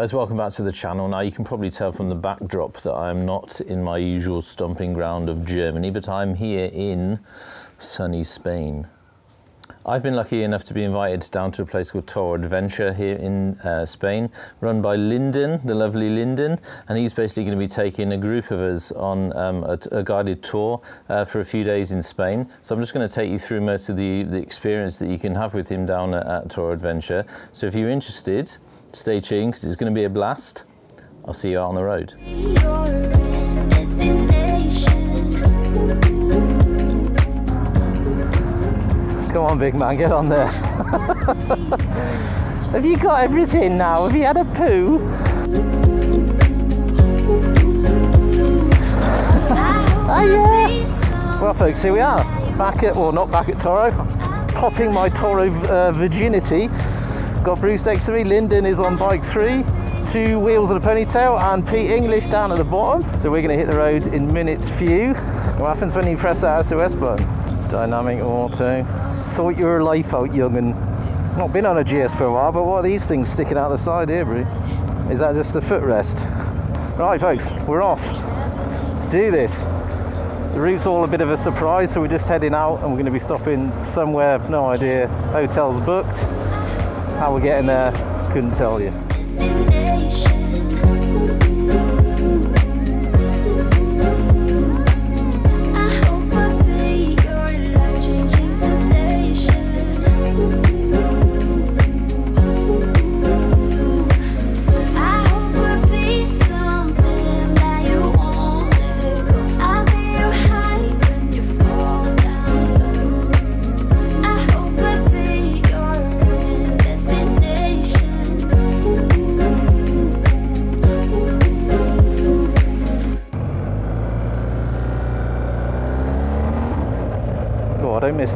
guys, welcome back to the channel. Now you can probably tell from the backdrop that I'm not in my usual stomping ground of Germany, but I'm here in sunny Spain. I've been lucky enough to be invited down to a place called Toro Adventure here in uh, Spain, run by Lyndon, the lovely Lyndon, and he's basically going to be taking a group of us on um, a, a guided tour uh, for a few days in Spain. So I'm just going to take you through most of the, the experience that you can have with him down at, at Adventure. So if you're interested, stay tuned because it's going to be a blast. I'll see you out on the road. Come on, big man, get on there. Have you got everything now? Have you had a poo? Oh yeah. Well, folks, here we are. Back at, well, not back at Toro. Popping my Toro uh, virginity. Got Bruce next to me. Lyndon is on bike three. Two wheels and a ponytail, and Pete English down at the bottom. So we're going to hit the road in minutes few. What happens when you press that SOS button? Dynamic auto. Sort your life out, young'un. Not been on a GS for a while, but what are these things sticking out the side here, Bruce? Is that just the footrest? Right, folks, we're off. Let's do this. The route's all a bit of a surprise, so we're just heading out and we're going to be stopping somewhere, no idea. Hotel's booked. How we're getting there, couldn't tell you.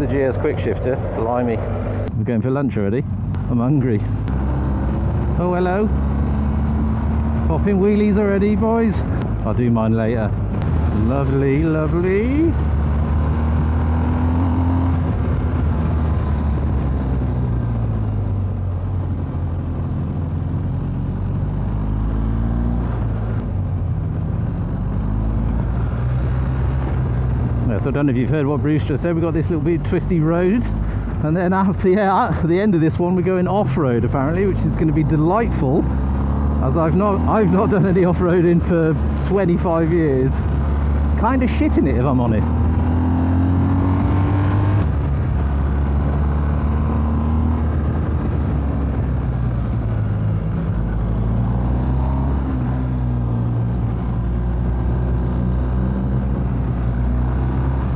The GS quick shifter. Blimey. We're going for lunch already. I'm hungry. Oh, hello. Popping wheelies already, boys. I'll do mine later. Lovely, lovely. So I don't know if you've heard what Bruce just said. We've got this little bit twisty roads, and then at the, at the end of this one, we're going off-road apparently, which is going to be delightful. As I've not, I've not done any off-roading for 25 years. Kind of shitting it, if I'm honest.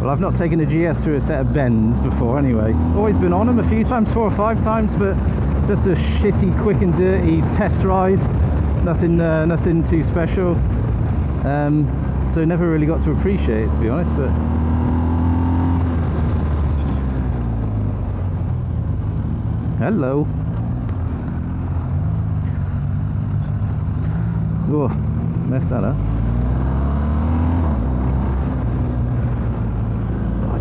Well, I've not taken a GS through a set of bends before anyway. Always been on them a few times, four or five times, but just a shitty, quick and dirty test ride. Nothing, uh, nothing too special. Um, so never really got to appreciate it, to be honest. But hello. Oh, messed that up.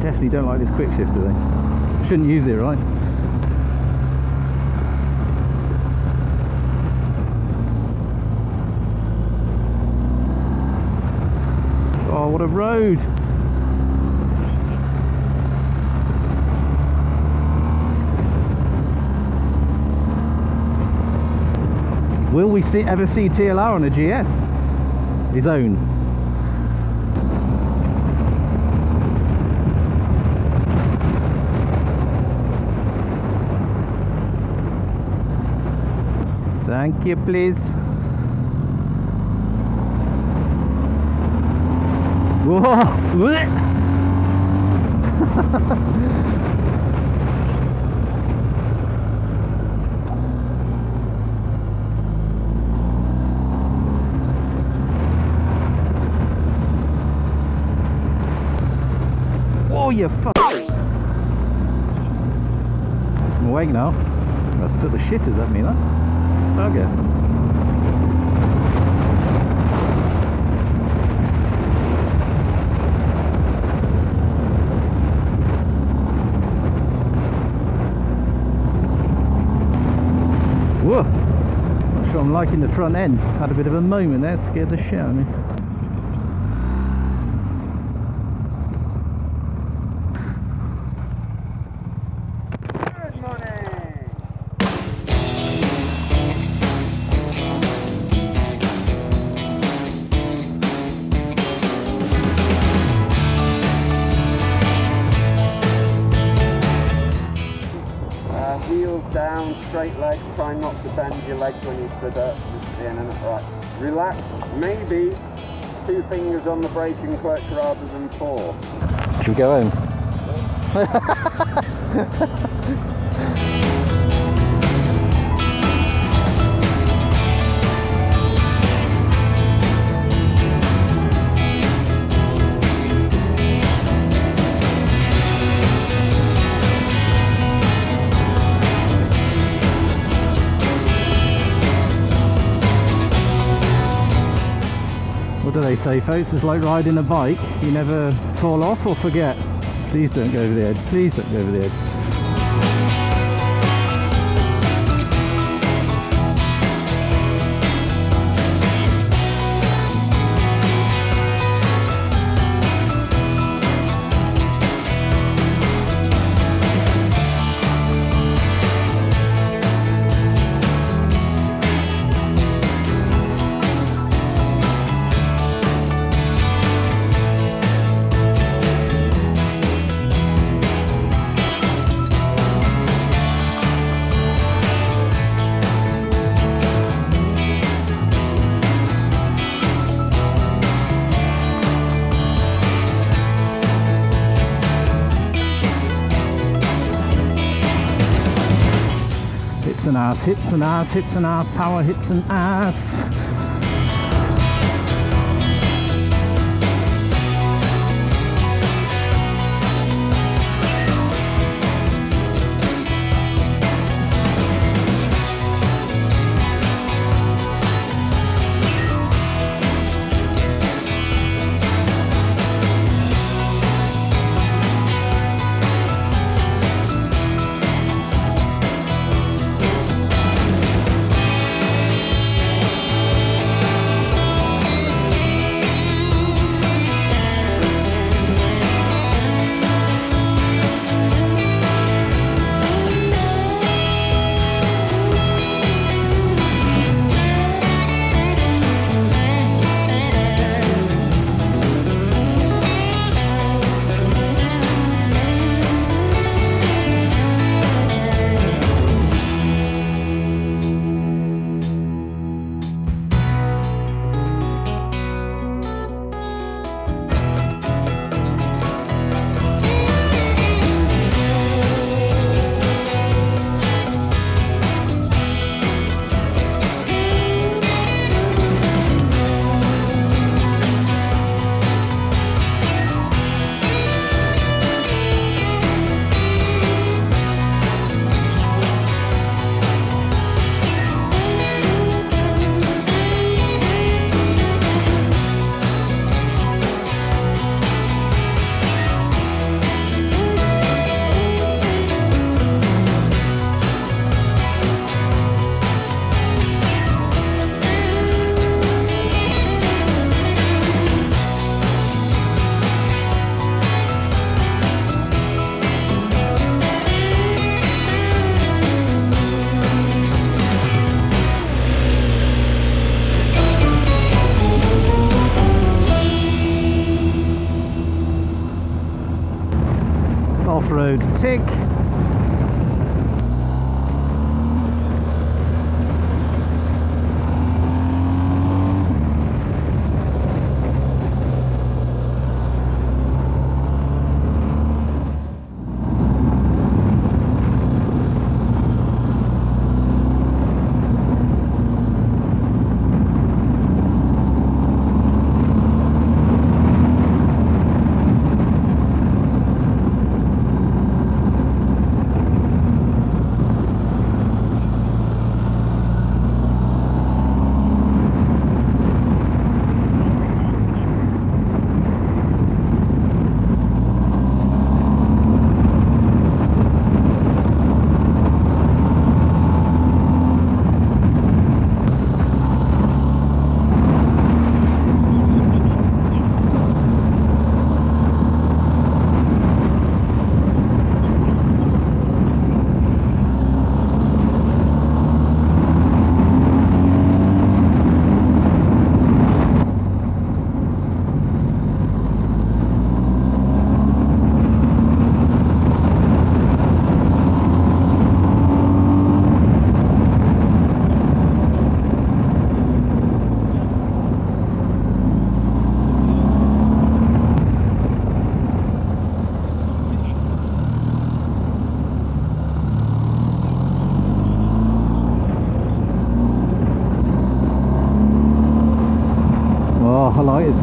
Definitely don't like this quick shifter thing. Shouldn't use it, right? Oh, what a road! Will we see, ever see TLR on a GS? His own. Thank you, please. Whoa! Whoa, you fuck! I'm awake now. Let's put the shitters at me, that. Okay. Whoa! Not sure I'm liking the front end. Had a bit of a moment there, scared the shit out of me. Stood up. In and right. Relax. Maybe two fingers on the braking clutch rather than four. Should we go home? say, folks? It's like riding a bike. You never fall off or forget. Please don't go over the edge. Please don't go over the edge. Hips and ass, hips and ass, power, hips and ass.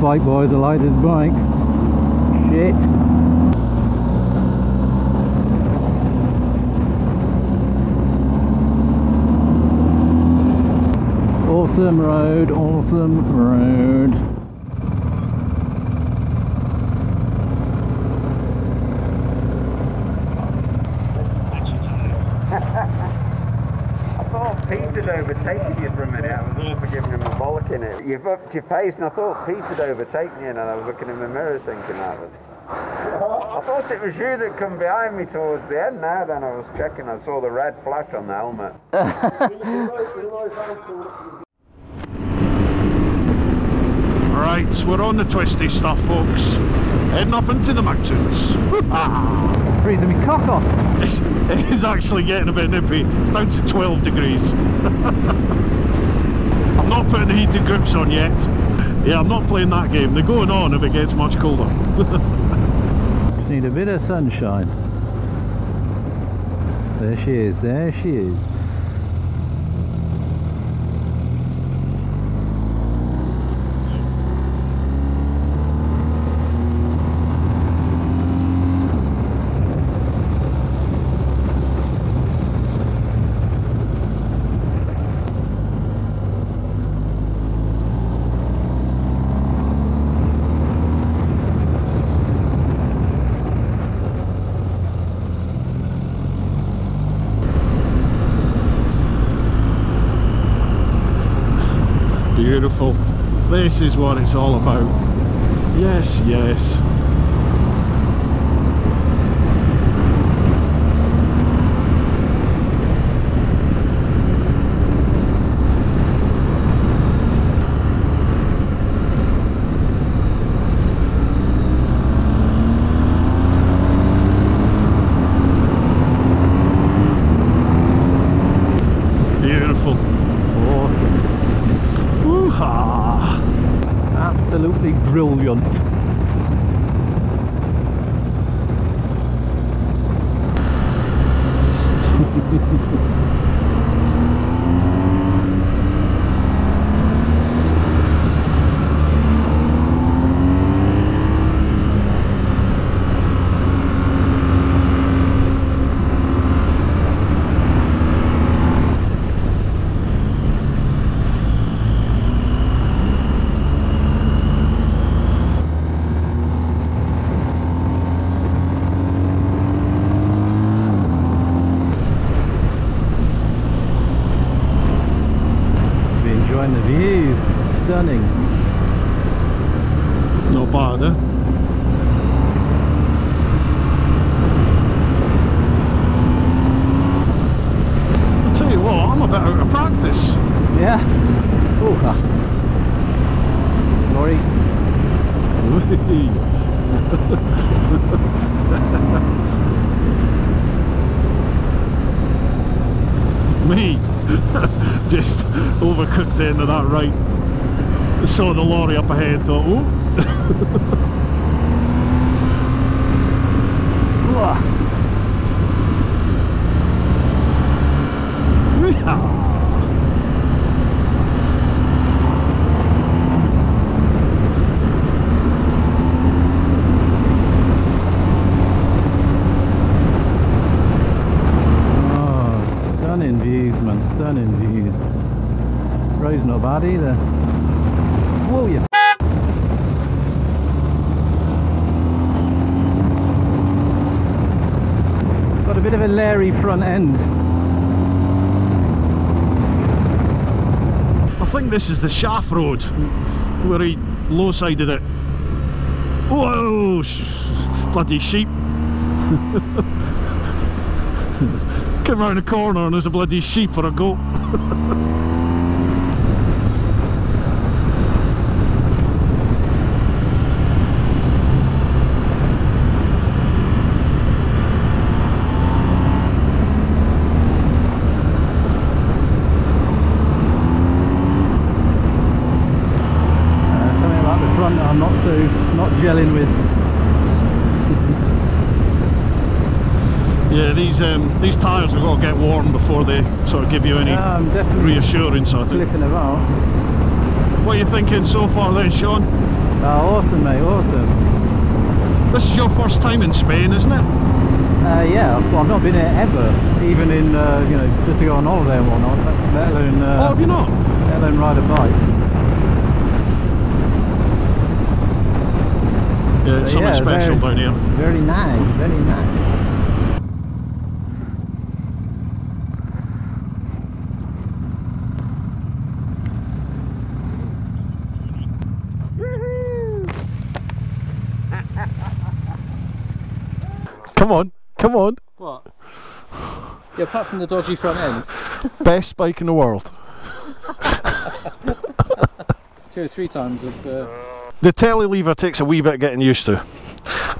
Bike, boys, the this bike. Shit. Awesome road, awesome road. I thought Pete had overtaken you for a minute. I was all for giving him a bollock in it. You've upped your pace, and I thought Pete had overtaken you, and I was looking in the mirrors thinking that. But I thought it was you that come behind me towards the end now, then I was checking, I saw the red flash on the helmet. Right, we're on the twisty stuff, folks. Heading up into the mountains. Ah, Freezing me cock off. it's, it is actually getting a bit nippy. It's down to 12 degrees. I'm not putting the heated grips on yet. Yeah, I'm not playing that game. They're going on if it gets much colder. Just need a bit of sunshine. There she is, there she is. This is what it's all about. Yes, yes. Beautiful. Awesome. Woo-ha! Absolutely brilliant. Be enjoying the views. Stunning. Not bad, eh? I'll tell you what, I'm a bit out of practice. Yeah. Ooh, ah. Lorry. Me, just overcooked the end of that right. Saw the lorry up ahead, thought, oh, ah. Stunning views, man. Stunning views. Road's not bad either. Whoa, you. f- Got a bit of a Larry front end. I think this is the shaft road where he low sided it. Whoa! Bloody sheep. Come round the corner and there's a bloody sheep or a goat. Uh, something about the front that I'm not so not gelling with. Yeah, these um, these tyres have got to get warm before they sort of give you any definitely reassurance. I think. about. What are you thinking so far then, Shaun? Oh, awesome, mate, awesome. This is your first time in Spain, isn't it? Uh, yeah, well, I've not been here ever, even in, uh, you know, just to go on holiday and whatnot, let- alone, oh, uh, have you not? let alone ride a bike. Yeah, it's something yeah, special very- down here. Very nice, very nice. Come on, come on. What? Yeah, apart from the dodgy front end, Best bike in the world. two or three times of. Uh, The Telelever takes a wee bit getting used to.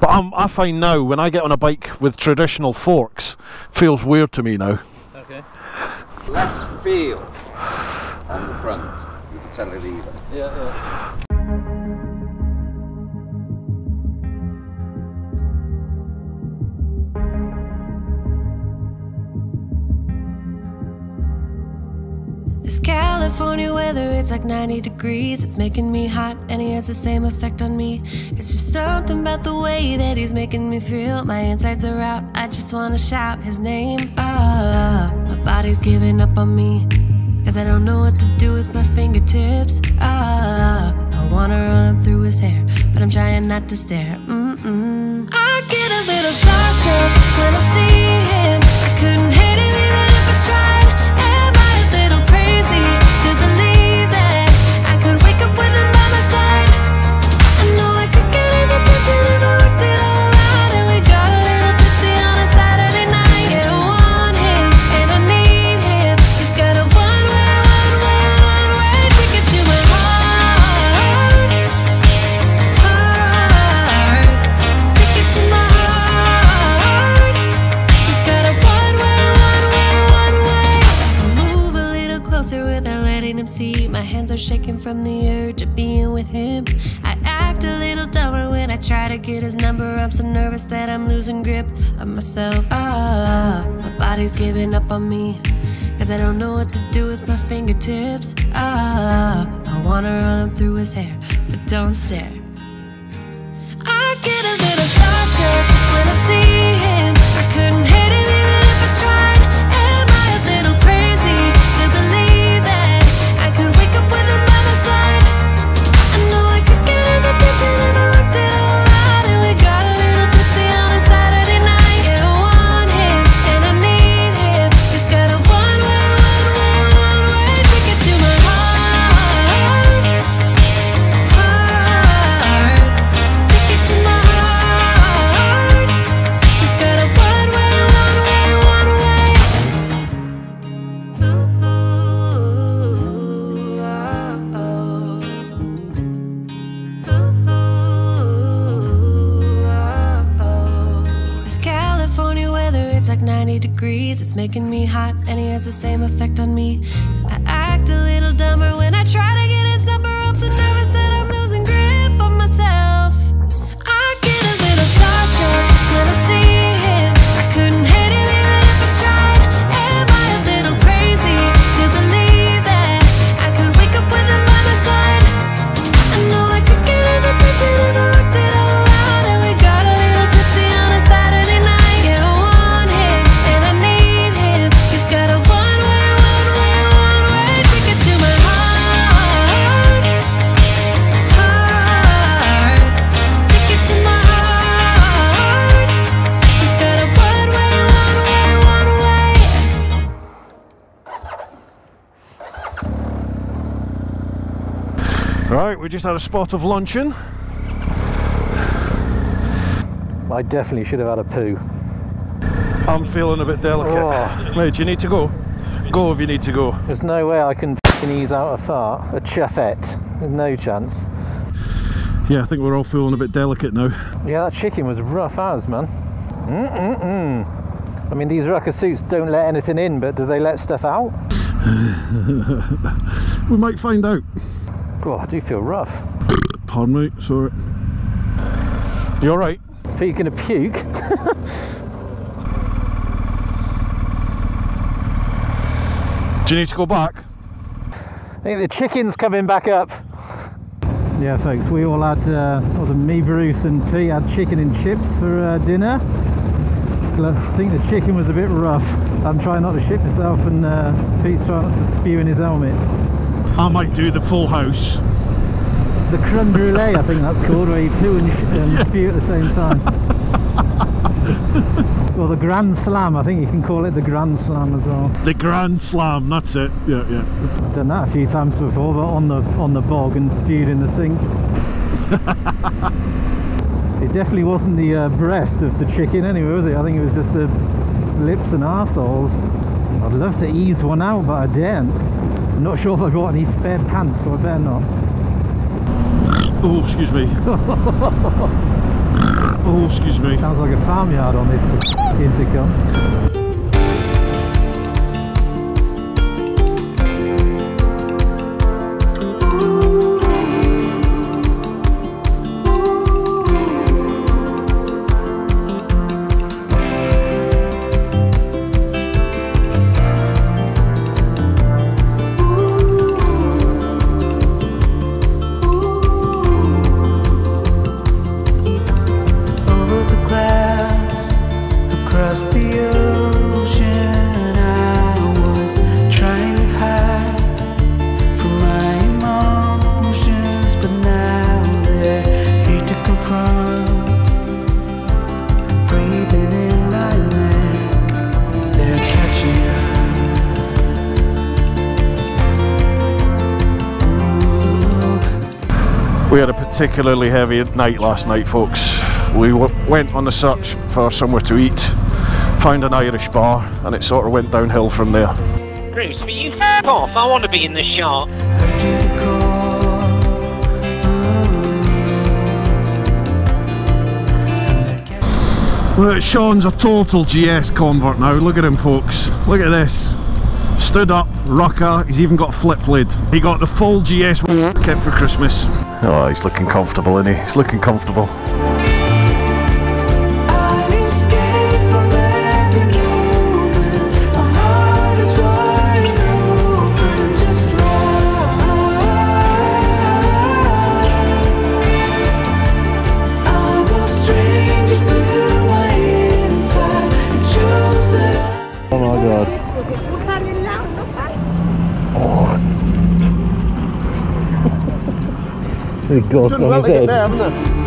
But I'm, I find now when I get on a bike with traditional forks, feels weird to me now. okay. Less feel on the front with the Telelever. Yeah, yeah. California weather, it's like 90 degrees. It's making me hot, and he has the same effect on me. It's just something about the way that he's making me feel. My insides are out, I just wanna shout his name. Ah, my body's giving up on me. Cause I don't know what to do with my fingertips. Ah, I wanna run up through his hair, but I'm trying not to stare. Mm-mm. I get a little starstruck when I see know what to do with my fingertips. Ah, I wanna run up through his hair, but don't stare. I get a little starstruck when I see him. I couldn't degrees. It's making me hot, and he has the same effect on me. I act a little dumber when I try to get his we just had a spot of luncheon. I definitely should have had a poo. I'm feeling a bit delicate. Oh. Mate, you need to go. Go if you need to go. There's no way I can ease out a fart, a chuffette. There's no chance. Yeah, I think we're all feeling a bit delicate now. Yeah, that chicken was rough as, man. Mm-mm-mm. I mean, these Rukka suits don't let anything in, but do they let stuff out? We might find out. Oh, I do feel rough. Pardon me, sorry. You alright? I think you're going to puke. Do you need to go back? I think the chicken's coming back up. Yeah, folks, we all had, uh, well, the- me, Bruce, and Pete had chicken and chips for uh, dinner. I think the chicken was a bit rough. I'm trying not to shit myself, and uh, Pete's trying not to spew in his helmet. I might do the full house. The creme brulee, I think that's called, where you poo and, sh- and spew at the same time. or the grand slam, I think you can call it the grand slam as well. The Grand Slam, that's it. Yeah, yeah. Done that a few times before, but on the on the bog and spewed in the sink. it definitely wasn't the uh, breast of the chicken anyway, was it? I think it was just the lips and arseholes. I'd love to ease one out, but I daren't. I'm not sure if I've brought any spare pants, so I better not. Oh, excuse me. oh, excuse me. Sounds like a farmyard on this intercom. We had a particularly heavy night last night, folks. We went on the search for somewhere to eat, found an Irish bar, and it sort of went downhill from there. Bruce, will you f off? I want to be in the shot. heard you the call. Well, Shaun's a total GS convert now. Look at him, folks. Look at this. Stood up, Rukka. He's even got a flip lid. He got the full GS kit for Christmas. Oh, he's looking comfortable, isn't he? He's looking comfortable. Big ghost on his head. haven't